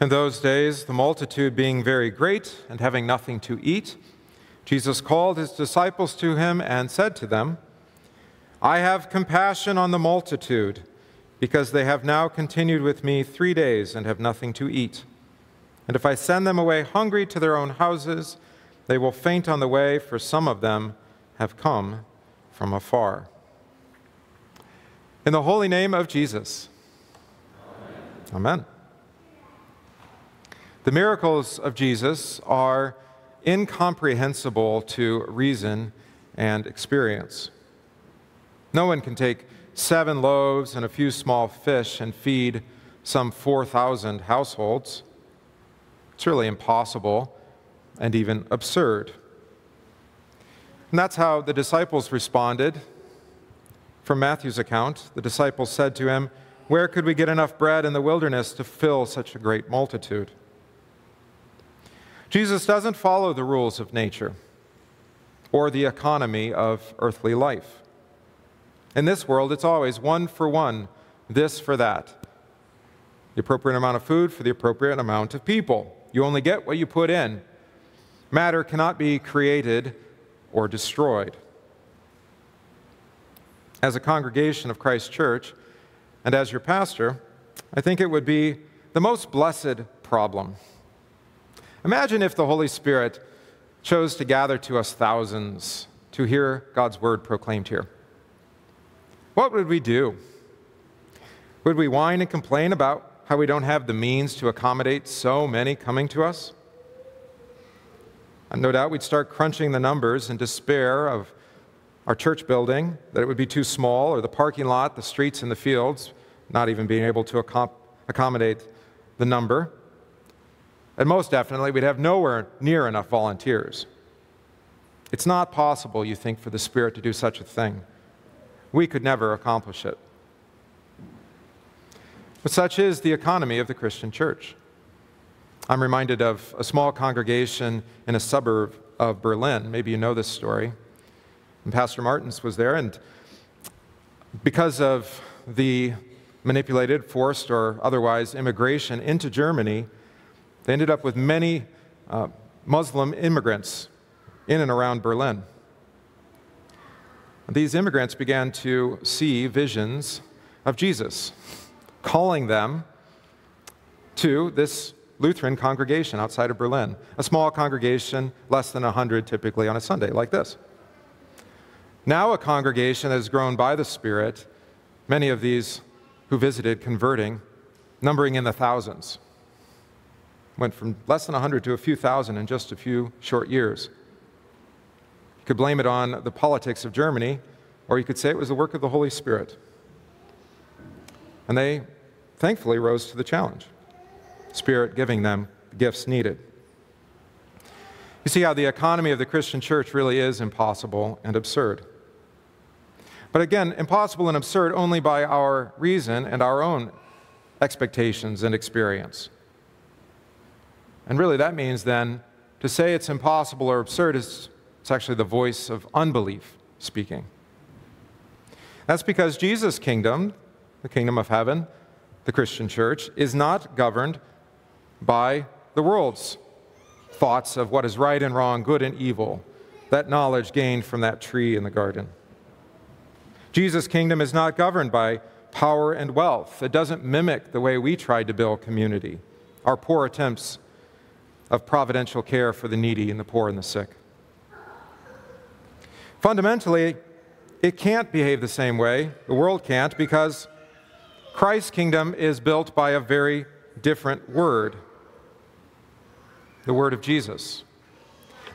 In those days, the multitude being very great and having nothing to eat, Jesus called his disciples to him and said to them, I have compassion on the multitude, because they have now continued with me three days and have nothing to eat. And if I send them away hungry to their own houses, they will faint on the way, for some of them have come from afar. In the holy name of Jesus. Amen. Amen. The miracles of Jesus are incomprehensible to reason and experience. No one can take seven loaves and a few small fish and feed some 4,000 households. It's really impossible and even absurd. And that's how the disciples responded. From Matthew's account, the disciples said to him, Where could we get enough bread in the wilderness to fill such a great multitude? Jesus doesn't follow the rules of nature or the economy of earthly life. In this world, it's always one for one, this for that. The appropriate amount of food for the appropriate amount of people. You only get what you put in. Matter cannot be created or destroyed. As a congregation of Christ Church, and as your pastor, I think it would be the most blessed problem Imagine if the Holy Spirit chose to gather to us thousands to hear God's word proclaimed here. What would we do? Would we whine and complain about how we don't have the means to accommodate so many coming to us? And no doubt we'd start crunching the numbers in despair of our church building, that it would be too small, or the parking lot, the streets, and the fields, not even being able to accommodate the number. And most definitely, we'd have nowhere near enough volunteers. It's not possible, you think, for the Spirit to do such a thing. We could never accomplish it. But such is the economy of the Christian church. I'm reminded of a small congregation in a suburb of Berlin. Maybe you know this story. And Pastor Martens was there, and because of the manipulated, forced, or otherwise immigration into Germany, they ended up with many uh, Muslim immigrants in and around Berlin. These immigrants began to see visions of Jesus, calling them to this Lutheran congregation outside of Berlin, a small congregation, less than 100 typically on a Sunday, like this. Now, a congregation that has grown by the Spirit, many of these who visited converting, numbering in the thousands went from less than 100 to a few thousand in just a few short years. You could blame it on the politics of Germany, or you could say it was the work of the Holy Spirit. And they thankfully rose to the challenge, Spirit giving them the gifts needed. You see how the economy of the Christian church really is impossible and absurd. But again, impossible and absurd only by our reason and our own expectations and experience. And really, that means then to say it's impossible or absurd is it's actually the voice of unbelief speaking. That's because Jesus' kingdom, the kingdom of heaven, the Christian church, is not governed by the world's thoughts of what is right and wrong, good and evil, that knowledge gained from that tree in the garden. Jesus' kingdom is not governed by power and wealth. It doesn't mimic the way we tried to build community, our poor attempts of providential care for the needy and the poor and the sick. Fundamentally, it can't behave the same way. The world can't because Christ's kingdom is built by a very different word the word of Jesus.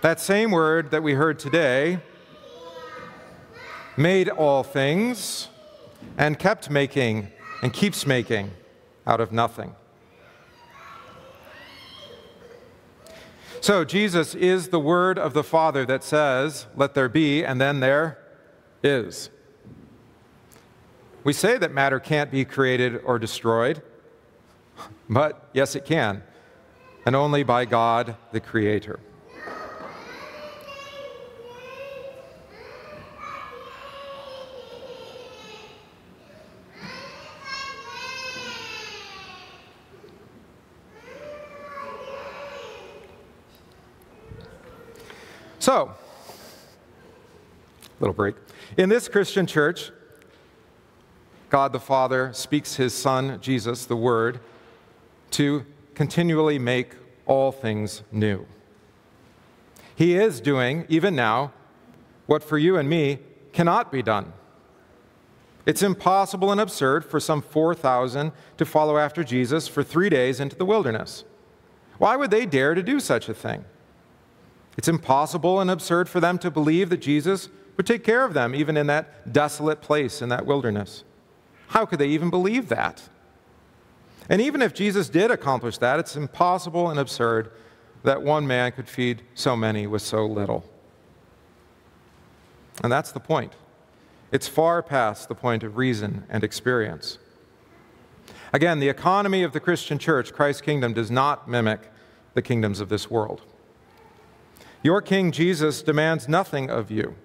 That same word that we heard today made all things and kept making and keeps making out of nothing. So, Jesus is the word of the Father that says, Let there be, and then there is. We say that matter can't be created or destroyed, but yes, it can, and only by God the Creator. So, little break. In this Christian church, God the Father speaks his Son, Jesus, the Word, to continually make all things new. He is doing, even now, what for you and me cannot be done. It's impossible and absurd for some 4,000 to follow after Jesus for three days into the wilderness. Why would they dare to do such a thing? It's impossible and absurd for them to believe that Jesus would take care of them, even in that desolate place in that wilderness. How could they even believe that? And even if Jesus did accomplish that, it's impossible and absurd that one man could feed so many with so little. And that's the point. It's far past the point of reason and experience. Again, the economy of the Christian church, Christ's kingdom, does not mimic the kingdoms of this world. Your King Jesus demands nothing of you,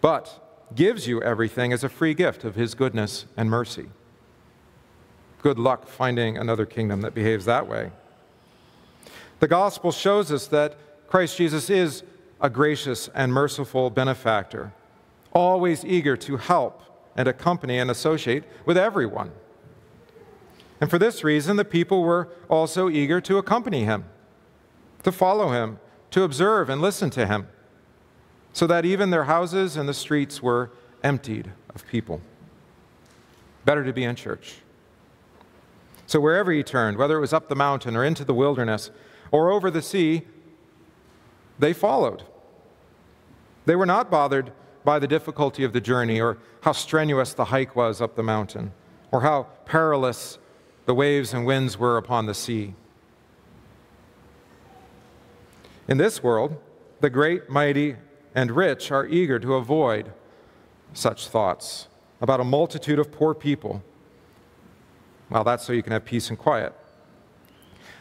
but gives you everything as a free gift of his goodness and mercy. Good luck finding another kingdom that behaves that way. The gospel shows us that Christ Jesus is a gracious and merciful benefactor, always eager to help and accompany and associate with everyone. And for this reason, the people were also eager to accompany him, to follow him, to observe and listen to him so that even their houses and the streets were emptied of people. Better to be in church. So wherever he turned, whether it was up the mountain or into the wilderness or over the sea, they followed. They were not bothered by the difficulty of the journey or how strenuous the hike was up the mountain or how perilous the waves and winds were upon the sea. In this world, the great, mighty, and rich are eager to avoid such thoughts about a multitude of poor people. Well, that's so you can have peace and quiet.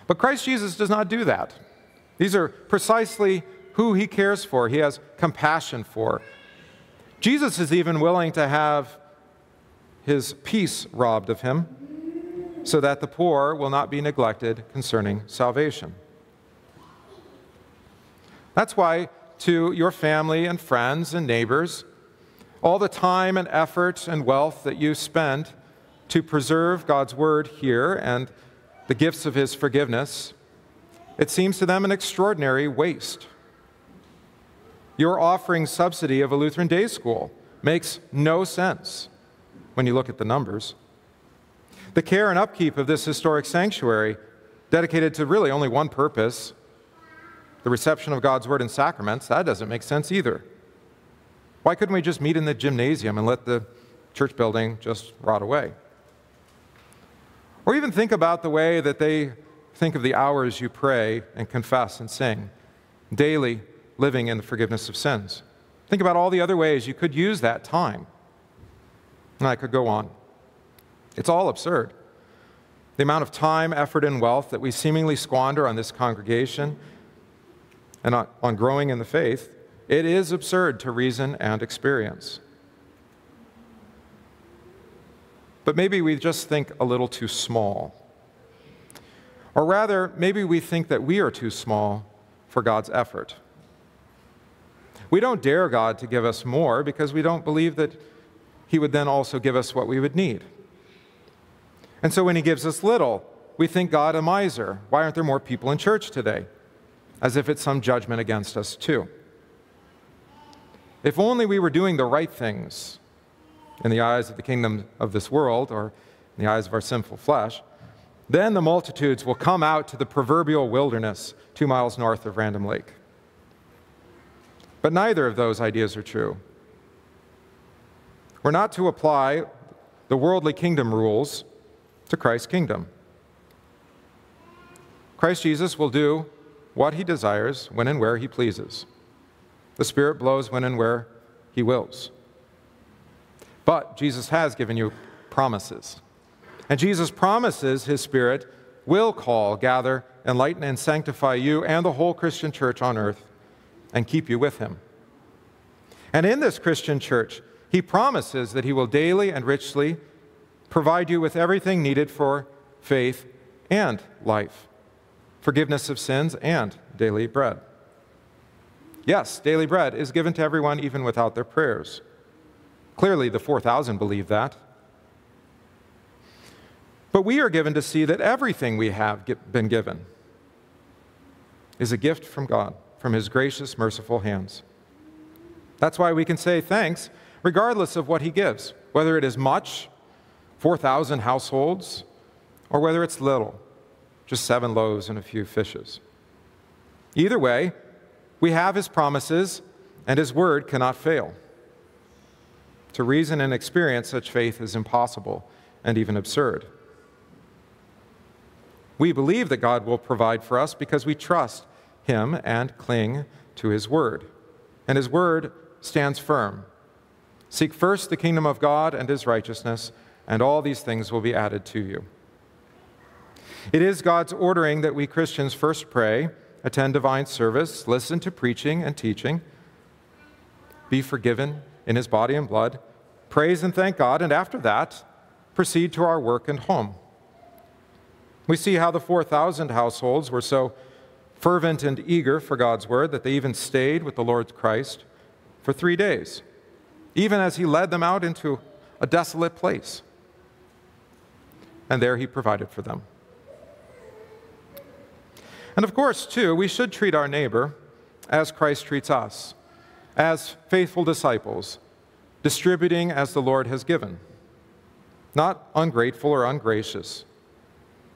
But Christ Jesus does not do that. These are precisely who he cares for, he has compassion for. Jesus is even willing to have his peace robbed of him so that the poor will not be neglected concerning salvation. That's why to your family and friends and neighbors, all the time and effort and wealth that you spend to preserve God's word here and the gifts of his forgiveness, it seems to them an extraordinary waste. Your offering subsidy of a Lutheran day school makes no sense when you look at the numbers. The care and upkeep of this historic sanctuary, dedicated to really only one purpose the reception of God's word and sacraments, that doesn't make sense either. Why couldn't we just meet in the gymnasium and let the church building just rot away? Or even think about the way that they think of the hours you pray and confess and sing, daily living in the forgiveness of sins. Think about all the other ways you could use that time. And I could go on. It's all absurd. The amount of time, effort, and wealth that we seemingly squander on this congregation and on growing in the faith, it is absurd to reason and experience. But maybe we just think a little too small. Or rather, maybe we think that we are too small for God's effort. We don't dare God to give us more because we don't believe that He would then also give us what we would need. And so when He gives us little, we think God a miser. Why aren't there more people in church today? As if it's some judgment against us, too. If only we were doing the right things in the eyes of the kingdom of this world or in the eyes of our sinful flesh, then the multitudes will come out to the proverbial wilderness two miles north of Random Lake. But neither of those ideas are true. We're not to apply the worldly kingdom rules to Christ's kingdom. Christ Jesus will do what he desires when and where he pleases. The Spirit blows when and where he wills. But Jesus has given you promises. And Jesus promises his Spirit will call, gather, enlighten, and sanctify you and the whole Christian church on earth and keep you with him. And in this Christian church, he promises that he will daily and richly provide you with everything needed for faith and life forgiveness of sins, and daily bread. Yes, daily bread is given to everyone even without their prayers. Clearly, the 4,000 believe that. But we are given to see that everything we have been given is a gift from God, from His gracious, merciful hands. That's why we can say thanks regardless of what He gives, whether it is much, 4,000 households, or whether it's little, just seven loaves and a few fishes. Either way, we have His promises, and His word cannot fail. To reason and experience such faith is impossible and even absurd. We believe that God will provide for us because we trust Him and cling to His Word. And His Word stands firm. Seek first the kingdom of God and His righteousness, and all these things will be added to you. It is God's ordering that we Christians first pray, attend divine service, listen to preaching and teaching, be forgiven in His body and blood, praise and thank God, and after that, proceed to our work and home. We see how the 4,000 households were so fervent and eager for God's word that they even stayed with the Lord Christ for three days, even as he led them out into a desolate place. And there he provided for them. And of course, too, we should treat our neighbor as Christ treats us, as faithful disciples, distributing as the Lord has given, not ungrateful or ungracious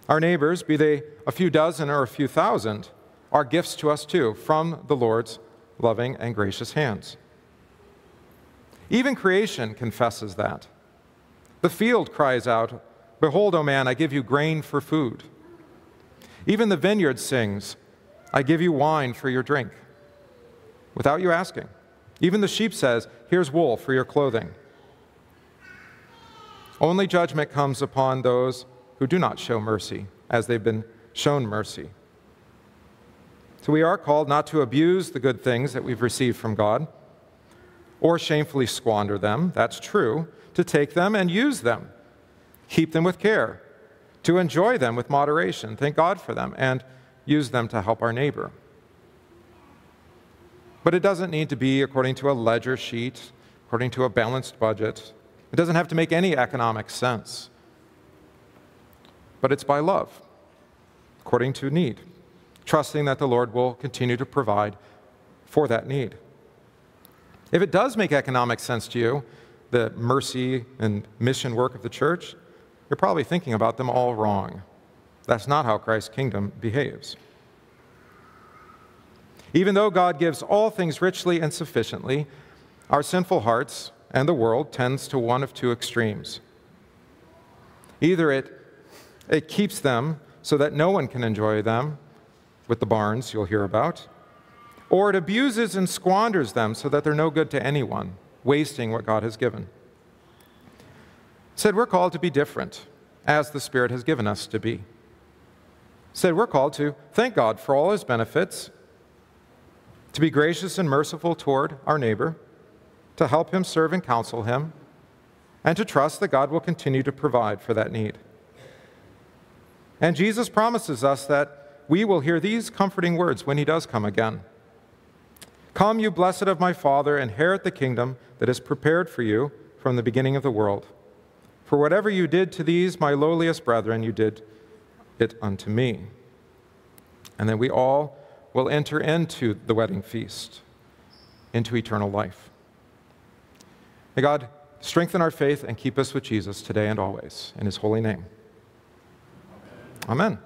our neighbors, be they a few dozen or a few thousand, are gifts to us too from the Lord's loving and gracious hands. Even creation confesses that. The field cries out, Behold, O man, I give you grain for food. Even the vineyard sings, I give you wine for your drink, without you asking. Even the sheep says, Here's wool for your clothing. Only judgment comes upon those who do not show mercy as they've been shown mercy. So we are called not to abuse the good things that we've received from God or shamefully squander them. That's true. To take them and use them, keep them with care, to enjoy them with moderation, thank God for them, and use them to help our neighbor. But it doesn't need to be according to a ledger sheet, according to a balanced budget. It doesn't have to make any economic sense but it's by love, according to need, trusting that the Lord will continue to provide for that need. If it does make economic sense to you, the mercy and mission work of the church, you're probably thinking about them all wrong. That's not how Christ's kingdom behaves. Even though God gives all things richly and sufficiently, our sinful hearts and the world tends to one of two extremes. Either it it keeps them so that no one can enjoy them, with the barns you'll hear about. Or it abuses and squanders them so that they're no good to anyone, wasting what God has given. Said we're called to be different, as the Spirit has given us to be. Said we're called to thank God for all his benefits, to be gracious and merciful toward our neighbor, to help him serve and counsel him, and to trust that God will continue to provide for that need. And Jesus promises us that we will hear these comforting words when he does come again. Come, you blessed of my Father, inherit the kingdom that is prepared for you from the beginning of the world. For whatever you did to these, my lowliest brethren, you did it unto me. And then we all will enter into the wedding feast, into eternal life. May God strengthen our faith and keep us with Jesus today and always. In his holy name. Amen.